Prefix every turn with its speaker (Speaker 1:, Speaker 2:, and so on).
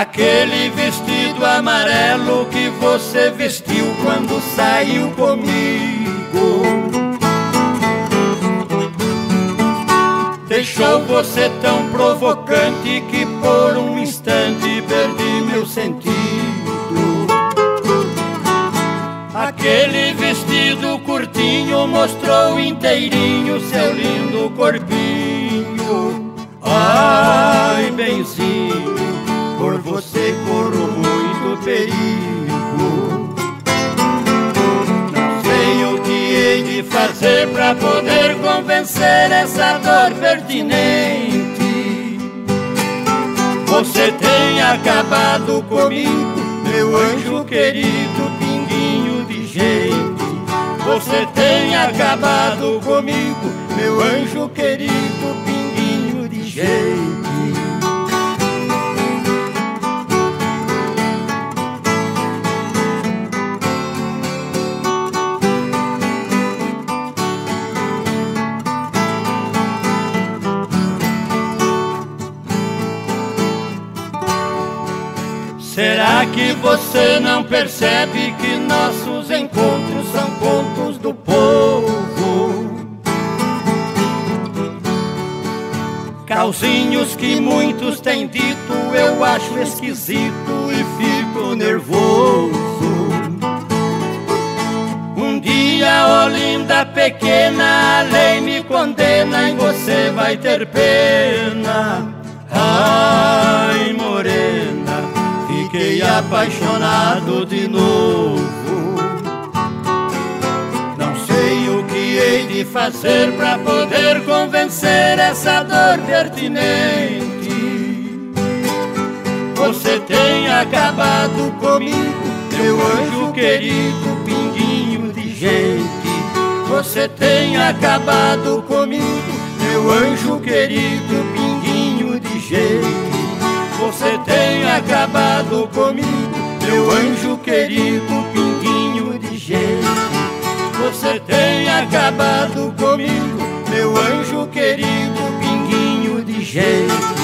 Speaker 1: Aquele vestido amarelo que você vestiu quando saiu comigo. Deixou você tão provocante que por um instante perdi meu sentido. Aquele vestido curtinho mostrou inteirinho seu lindo corpinho. Ai, benzinho, corro muito perigo. Não sei o que hei de fazer pra poder convencer essa dor pertinente. Você tem acabado comigo, meu anjo querido, pinguinho de gente. Você tem acabado comigo, meu anjo querido, pinguinho de gente. Será que você não percebe que nossos encontros são contos do povo? Calzinhos que muitos têm dito, eu acho esquisito e fico nervoso. Um dia, ó linda pequena, a lei me condena e você vai ter pena. Apaixonado de novo. Não sei o que hei de fazer para poder convencer essa dor pertinente. Você tem acabado comigo, meu anjo querido, pinguinho de gente. Você tem acabado comigo, meu anjo querido, pinguinho acabado comigo, meu anjo querido, pinguinho de gelo. Você tem acabado comigo, meu anjo querido, pinguinho de gelo.